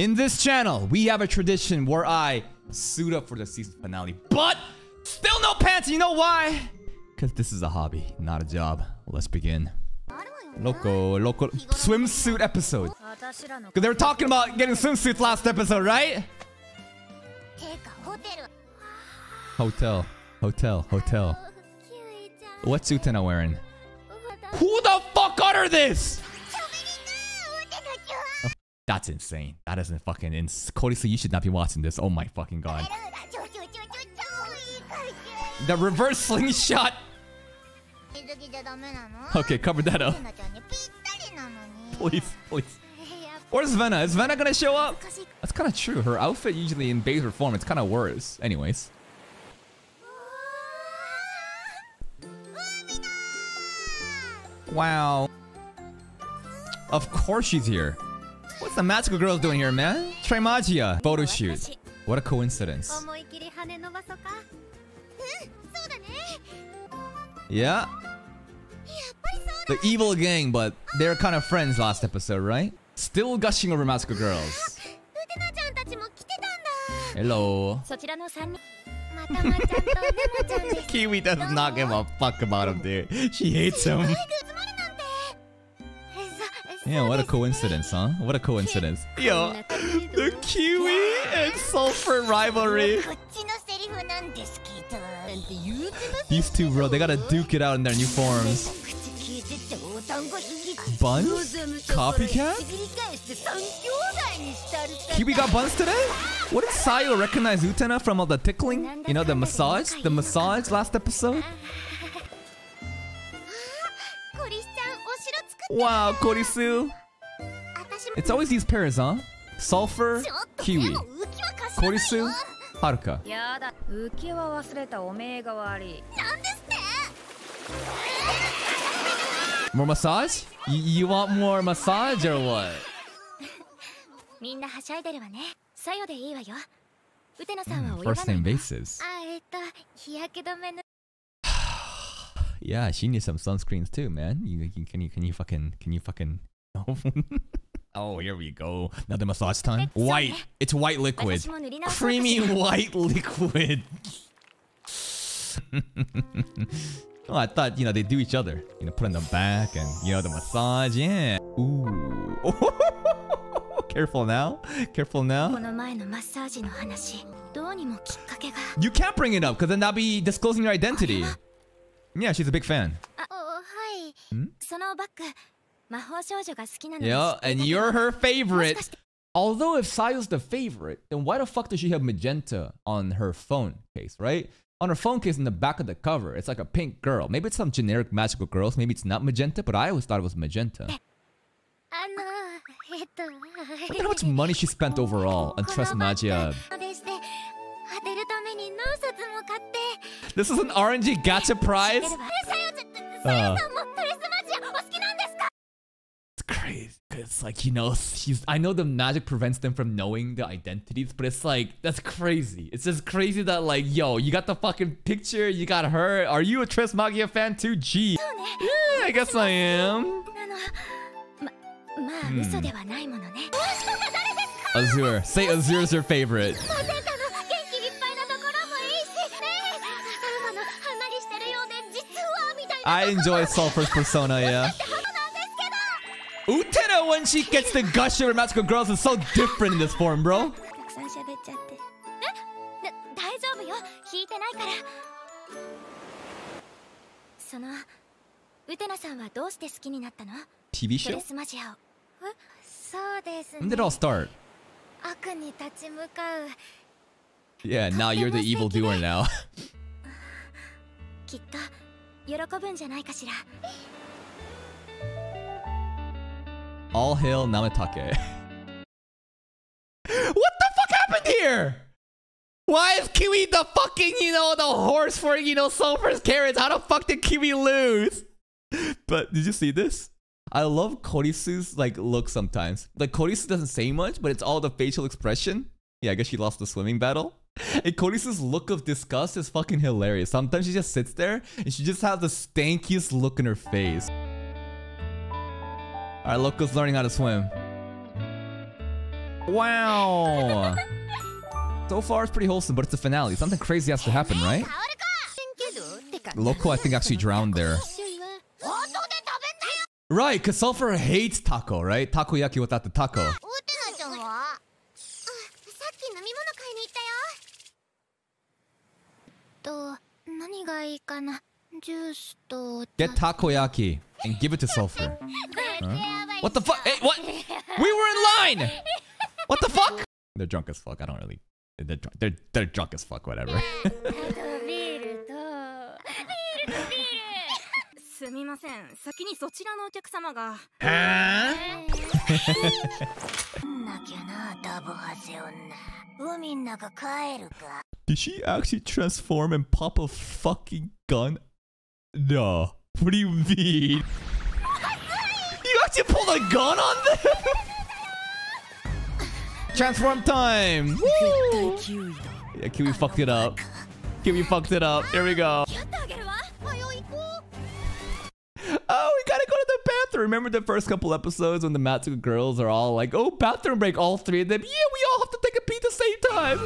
In this channel, we have a tradition where I suit up for the season finale, but still no pants. You know why? Because this is a hobby, not a job. Let's begin. Loco, loco, swimsuit episode. Because they were talking about getting swimsuits last episode, right? Hotel, hotel, hotel. What's Utena wearing? Who the fuck uttered this? That's insane. That isn't fucking ins- Cody, you should not be watching this. Oh my fucking god. The reverse slingshot. Okay, cover that up. Please, please. Where's Vena? Is Vena gonna show up? That's kind of true. Her outfit usually in bather form, it's kind of worse. Anyways. Wow. Of course she's here. What's the magical girl doing here, man? Tres Magia. Photo shoot. What a coincidence. Yeah. The evil gang, but they're kind of friends last episode, right? Still gushing over magical girls. Hello. Kiwi does not give a fuck about him, dude. She hates him. Yeah, what a coincidence, huh? What a coincidence. Yo, the Kiwi and Sulfur rivalry. These two, bro, they gotta duke it out in their new forms. Buns? Copycat? Kiwi got buns today? What did Sayo recognize Utena from all the tickling? You know, the massage? The massage last episode? Wow, Korisu. It's always these pairs, huh? Sulfur, Kiwi. Korisu, Haruka. More massage? Y you want more massage or what? Mm, first name basis. Yeah, she needs some sunscreens too, man. You, you can you can you fucking can you fucking Oh, here we go. Another massage time. White. It's white liquid. Creamy white liquid. oh, I thought, you know, they do each other. You know, put in the back and, you know, the massage. Yeah. Ooh. Careful now. Careful now. You can't bring it up because then that'll be disclosing your identity. Yeah, she's a big fan. Hmm? Yeah, and you're her favorite. Although if Sayo's the favorite, then why the fuck does she have magenta on her phone case, right? On her phone case in the back of the cover, it's like a pink girl. Maybe it's some generic magical girls. Maybe it's not magenta, but I always thought it was magenta. Look at how much money she spent overall on Tres Magia. This is an RNG gacha prize? Uh, it's crazy. It's like, you know, she's, I know the magic prevents them from knowing the identities, but it's like, that's crazy. It's just crazy that like, yo, you got the fucking picture, you got her. Are you a Tres Magia fan too? Gee. Yeah, I guess I am. Hmm. Azure. Say Azure's your favorite. I enjoy Sulfur's persona, yeah. Utena when she gets the gush over magical girls is so different in this form, bro. TV show? When did it all start? Yeah, now you're the evil doer now. All hail Namitake. what the fuck happened here? Why is Kiwi the fucking, you know, the horse for, you know, Sulfur's carrots? How the fuck did Kiwi lose? But did you see this? I love Korisu's like look sometimes. Like Korisu doesn't say much, but it's all the facial expression. Yeah, I guess she lost the swimming battle. And Korisu's look of disgust is fucking hilarious. Sometimes she just sits there and she just has the stankiest look in her face. Alright, Loco's learning how to swim. Wow. So far, it's pretty wholesome, but it's the finale. Something crazy has to happen, right? Loco, I think, actually drowned there. Right, because Sulfur hates taco, right? Takoyaki without the taco. Get takoyaki and give it to Sulfur. Huh? What the fuck? Hey, what? We were in line! What the fuck? They're drunk as fuck. I don't really... They're, drunk. they're, they're drunk as fuck, whatever. Huh? なきゃなダボハゼ女海ん中帰るか Did she actually transform and pop a fucking gun? No. What do you mean? You actually pulled a gun on them? Transform time! Woo! Yeah, Kiwi fucked it up. Kiwi fucked it up. Here we go. to remember the first couple episodes when the Matsuka girls are all like, oh, bathroom break, all three of them. Yeah, we all have to take a pee at the same time.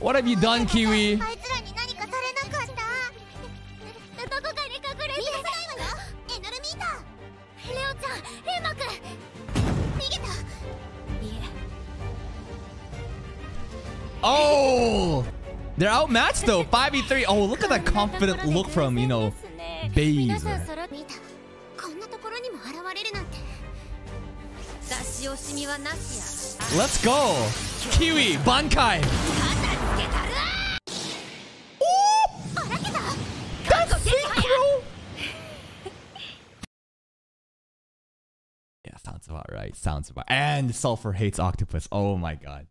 What have you done, Kiwi? Oh! They're outmatched though, 5v3. Oh, look at that confident look from, you know, Baiser. Let's go! Kiwi, Bankai! Oh! That's yeah, sounds about right. Sounds about And Sulfur hates octopus. Oh my god.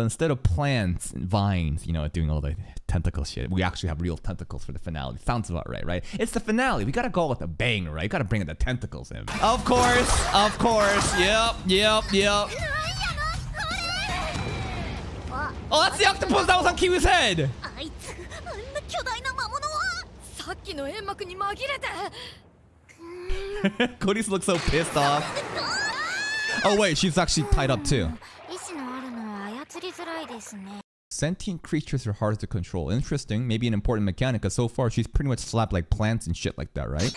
But instead of plants and vines, you know, doing all the tentacle shit, we actually have real tentacles for the finale. Sounds about right, right? It's the finale. We gotta go with a bang, right? You gotta bring the tentacles in. Of course, of course. Yep, yep, yep. Oh, that's the octopus that was on Kiwi's head! Cody's looks so pissed off. Oh wait, she's actually tied up too. Sentient creatures are hard to control. Interesting, maybe an important mechanic, because so far she's pretty much slapped like plants and shit like that, right?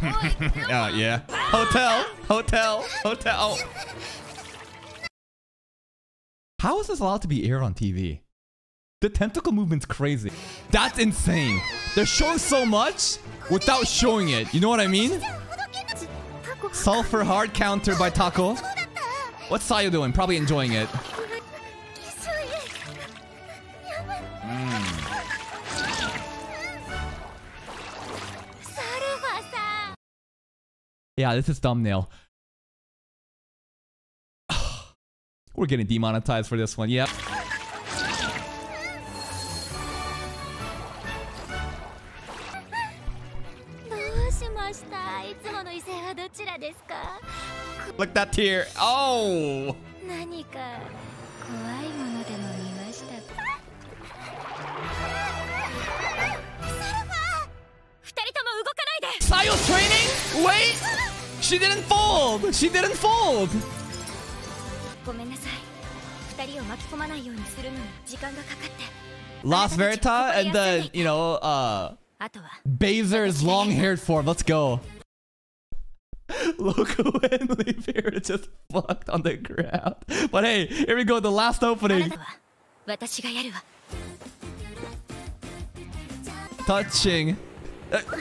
Oh yeah. Hotel, hotel, hotel. How is this allowed to be aired on TV? The tentacle movement's crazy. That's insane. They're showing so much without showing it. You know what I mean? Sulfur hard counter by Taco. What's Sayo doing? Probably enjoying it. Mm. Yeah, this is thumbnail. We're getting demonetized for this one. Yep. Look that tear. Oh. Sayo's training? Wait! She didn't fold! She didn't fold! Last Verita and then, you know, uh, Baiser's long haired form. Let's go. Loco and Leavier are just fucked on the ground. But hey, here we go, the last opening. Touching. Uh.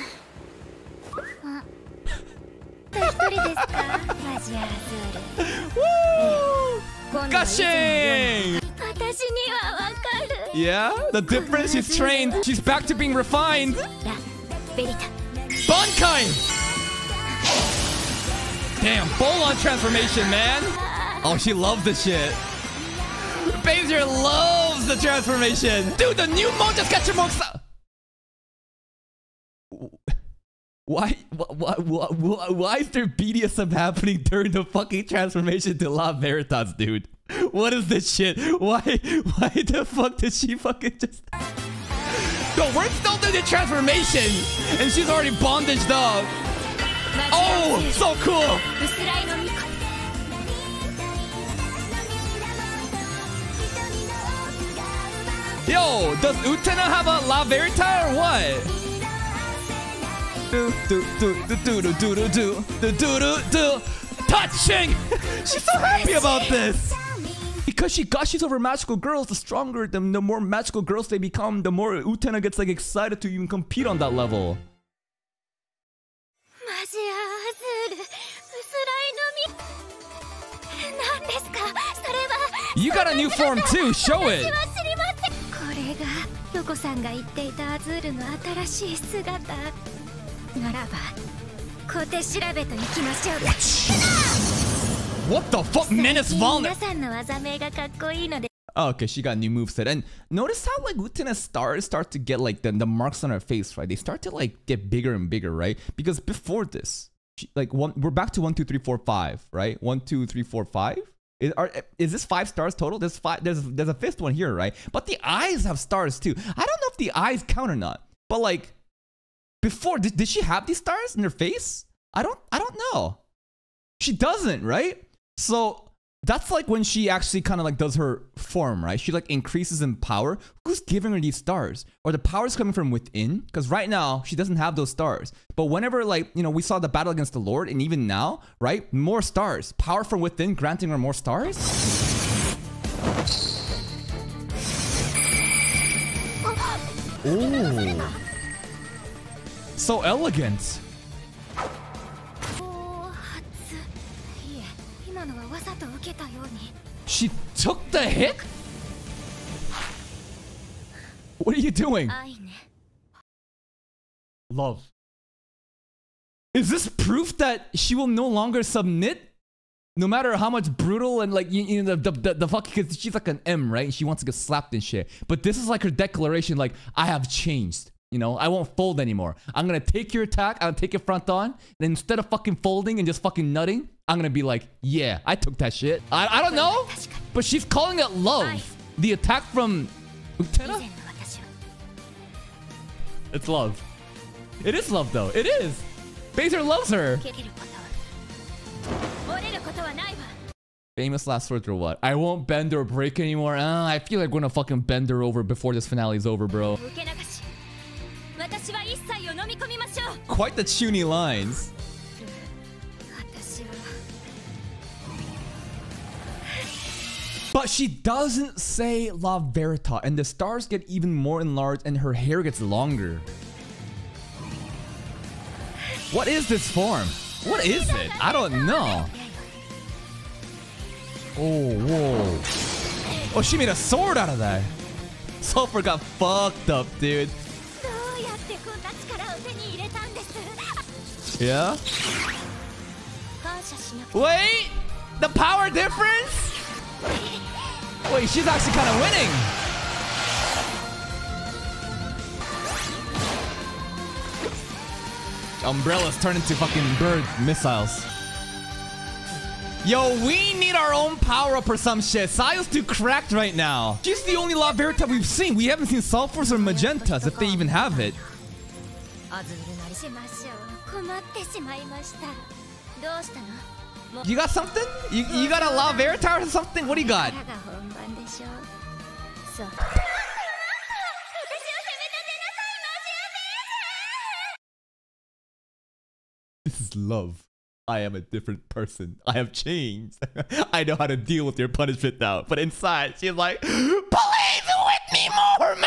Woo! Gushing! Yeah, the difference is trained. She's back to being refined. Bankai! Damn, full on transformation, man. Oh, she loves the shit. Baiser loves the transformation. Dude, the new mode just got your monks Why, why, why, why, is there BDSM happening during the fucking transformation to La Veritas, dude? What is this shit? Why, why the fuck did she fucking just... Yo, we're still doing the transformation, and she's already bondaged up. Oh, so cool! Yo, does Utena have a La Verita or what? do do do do do do do do do do do do touching she's so happy about this because she gushes over magical girls the stronger them the more magical girls they become the more utena gets like excited to even compete on that level マジアアズール薄らいの実何ですかそれは You got a new form too. Show it. 私は知りませんこれがヨコさんが言っていたアズールの新しい姿ならば小手調べといきましょうか What the fuck, Menace 皆 Volner? さんの技名がかっこいいので Oh, okay, she got new moveset. And notice how like Utena's stars start to get like the, the marks on her face, right? They start to like get bigger and bigger, right? Because before this, she, like one, we're back to one, two, three, four, five, right? One, two, three, four, five. Is, are, is this five stars total? There's five. There's there's a fifth one here, right? But the eyes have stars too. I don't know if the eyes count or not. But like before, did, did she have these stars in her face? I don't I don't know. She doesn't, right? So that's like when she actually kind of like does her form, right? She like increases in power. Who's giving her these stars? Or the power's coming from within? Because right now she doesn't have those stars. But whenever like you know we saw the battle against the Lord, and even now, right? More stars, power from within, granting her more stars. Oh, so elegant. She took the hit. What are you doing? Love. Is this proof that she will no longer submit? No matter how much brutal and like you, you know the the, the, the fucking cause she's like an M right she wants to get slapped and shit. But this is like her declaration like I have changed. You know, I won't fold anymore. I'm gonna take your attack, I'll take it front on, and instead of fucking folding and just fucking nutting, I'm gonna be like, yeah, I took that shit. I, I don't know, but she's calling it love. The attack from Utena? It's love. It is love though, it is. Baiser loves her. Famous last words or what? I won't bend or break anymore. Uh, I feel like we're gonna fucking bend her over before this finale is over, bro. Quite the chuuni lines. But she doesn't say La Verita, and the stars get even more enlarged and her hair gets longer. What is this form? What is it? I don't know. Oh, whoa. Oh, she made a sword out of that. Sulfur got fucked up, dude. Yeah? Wait! The power difference? Wait, she's actually kind of winning. Umbrellas turn into fucking bird missiles. Yo, we need our own power-up or some shit. Sayo's too cracked right now. She's the only La Verita we've seen. We haven't seen Sulphurs or Magentas, if they even have it. You got something? You, you got a Lavera tower or something? What do you got? This is love. I am a different person. I have changed. I know how to deal with your punishment now. But inside, she's like, please with me more, man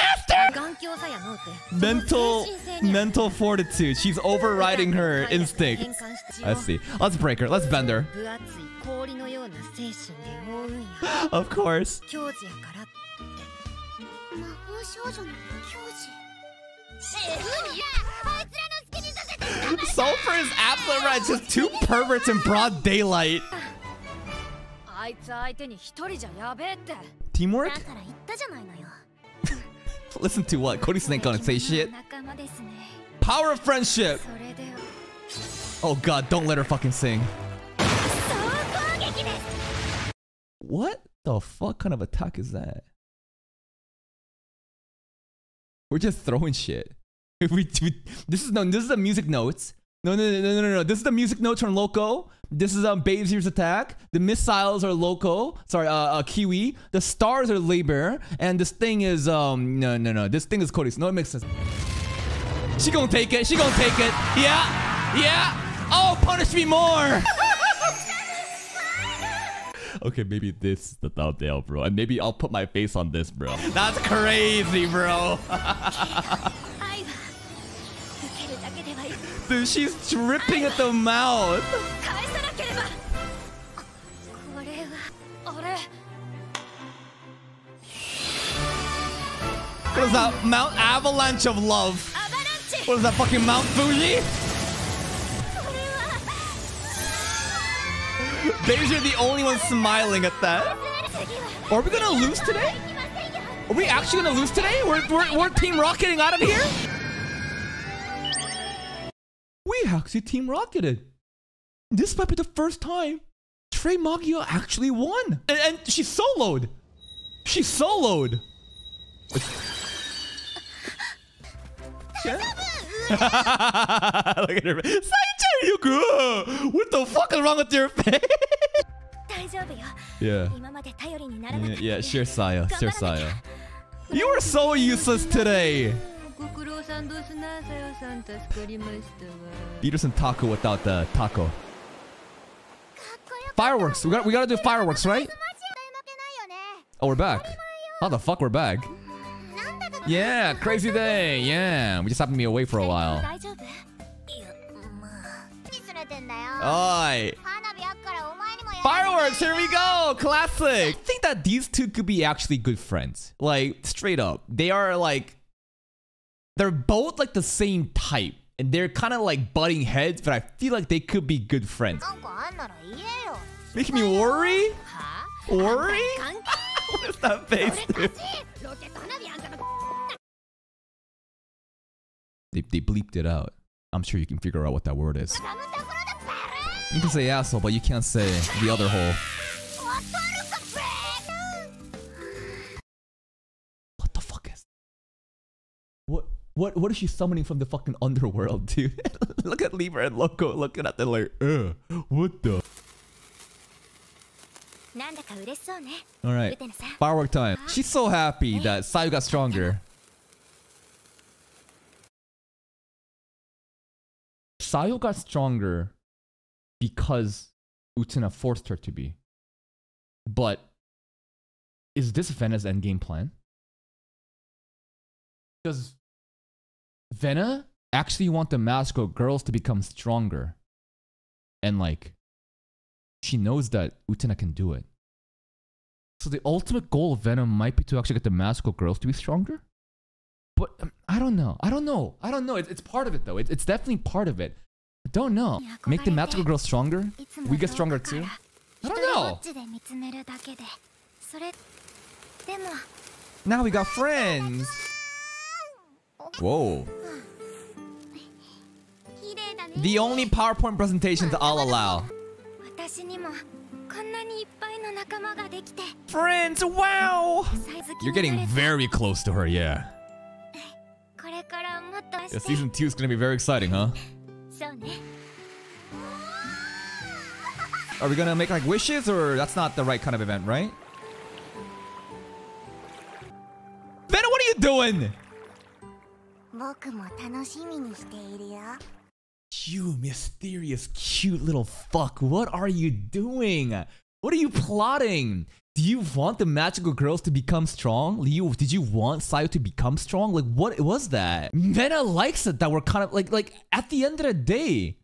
mental mental fortitude. She's overriding her instinct. I see. Let's break her. Let's bend her. Of course. Sulfur is absolutely right. Just two perverts in broad daylight. Teamwork? Listen to what? Cody Snake gonna say shit. Power of friendship! Oh god, don't let her fucking sing. What the fuck kind of attack is that? We're just throwing shit. we, we, this is no, this is the music notes. No, no, no, no, no, no. This is the music notes from Loco. This is um Babesier's attack. The missiles are Loco. Sorry, uh, uh Kiwi. The stars are Labor. And this thing is um no no no. This thing is Cody's. No, it makes sense. She gonna take it. She gonna take it. Yeah, yeah. Oh, punish me more. okay, maybe this is the thumbnail, bro. And maybe I'll put my face on this, bro. That's crazy, bro. Dude, she's dripping at the mouth. What is that? Mount Avalanche of Love. What is that, fucking Mount Fuji? Deja the only one smiling at that. Are we gonna lose today? Are we actually gonna lose today? We're, we're, we're team rocketing out of here? see Team Rocketed. This might be the first time Tres Magia actually won. And, and she soloed. She soloed. Look at her. face. What the fuck is wrong with your face? yeah. Yeah, yeah sure, Saya. Sure, Saya. You were so useless today. ご苦労さんどすなさよさん助かりましたわ Eat us some taco without the taco. かっこよかった Fireworks. We got we gotta do fireworks, right? マジで負けないよね Oh, we're back. How the fuck we're back? なんだか Yeah, crazy day. Yeah, we just happened to be away for a while. 大丈夫いやまあ何すれてんだよ Oi. 花火あっからお前にもやら Fireworks, here we go. Classic. I think that these two could be actually good friends. Like, straight up. They are like, they're both like the same type. And they're kind of like butting heads, but I feel like they could be good friends. Make me worry? Worry? what is that face. They, they bleeped it out. I'm sure you can figure out what that word is. You can say asshole, but you can't say the other hole. What what is she summoning from the fucking underworld, dude? Look at Libra and Loco looking at the like, uh, what the? All right, firework time. She's so happy that Sayo got stronger. Sayo got stronger because Utena forced her to be. But is this Vena's endgame plan? Because Vena actually want the Masco girls to become stronger. And like she knows that Utena can do it. So the ultimate goal of Venom might be to actually get the Masco girls to be stronger. But um, I don't know. I don't know. I don't know. It's, it's part of it though. It's, it's definitely part of it. I don't know. Make the Masco girls stronger. We get stronger too. I don't know. Now we got friends. Whoa. The only PowerPoint presentation I'll allow. Friends, wow! You're getting very close to her, yeah. Yeah, season 2 is gonna be very exciting, huh? Are we gonna make like wishes or that's not the right kind of event, right? Then what are you doing? 僕も楽しみにしているよ You mysterious, cute little fuck. What are you doing? What are you plotting? Do you want the magical girls to become strong? You did you want Sayo to become strong? Like what was that? Vena likes it that we're kind of like like at the end of the day.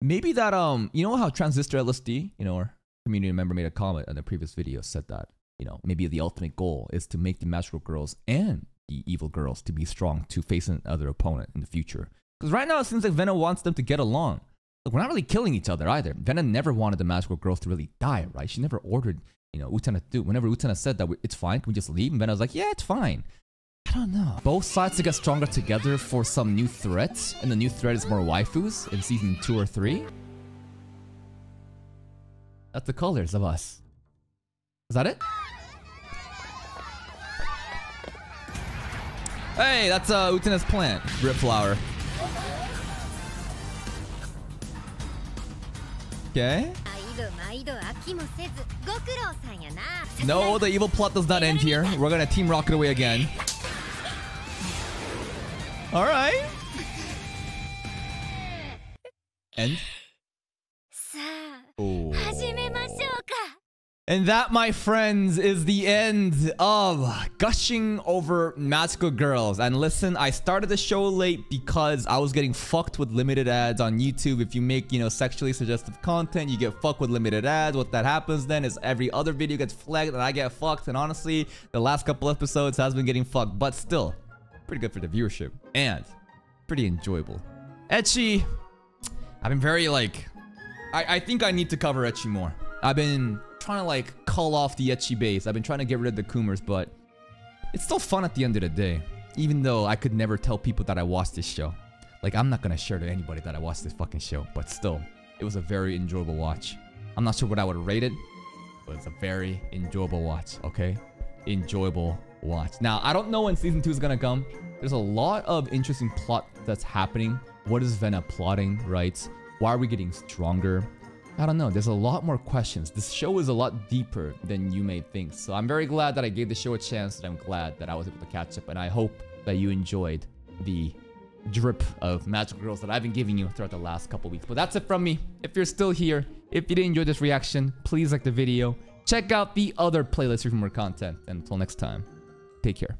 Maybe that um you know how transistor LSD, you know, our community member made a comment in the previous video said that, you know, maybe the ultimate goal is to make the magical girls and the evil girls to be strong to face another opponent in the future. Because right now it seems like Venom wants them to get along. Like we're not really killing each other either. Venom never wanted the magical girls to really die, right? She never ordered, you know, Utena to do. Whenever Utena said that it's fine, can we just leave? And Venom was like, yeah, it's fine. I don't know. Both sides to get stronger together for some new threat, and the new threat is more waifus in season two or three. That's the colors of us. Is that it? Hey, that's uh, Utena's plant. Rip flower. Okay. No, the evil plot does not end here. We're gonna team rocket away again. All right. End. Oh. And that, my friends, is the end of gushing over magical girls. And listen, I started the show late because I was getting fucked with limited ads on YouTube. If you make, you know, sexually suggestive content, you get fucked with limited ads. What that happens then is every other video gets flagged and I get fucked. And honestly, the last couple episodes has been getting fucked, but still pretty good for the viewership and pretty enjoyable. ecchi, I've been very like, I, I think I need to cover ecchi more. I've been trying to like cull off the ecchi base. I've been trying to get rid of the Coomers, but it's still fun at the end of the day. Even though I could never tell people that I watched this show. Like, I'm not gonna share to anybody that I watched this fucking show, but still, it was a very enjoyable watch. I'm not sure what I would rate it, but it's a very enjoyable watch, okay? Enjoyable watch. Now, I don't know when season 2 is gonna come. There's a lot of interesting plot that's happening. What is Vena plotting, right? Why are we getting stronger? I don't know. There's a lot more questions. This show is a lot deeper than you may think. So I'm very glad that I gave the show a chance and I'm glad that I was able to catch up. And I hope that you enjoyed the drip of magical girls that I've been giving you throughout the last couple weeks. But that's it from me. If you're still here, if you did enjoy this reaction, please like the video. Check out the other playlists for more content. And until next time, take care.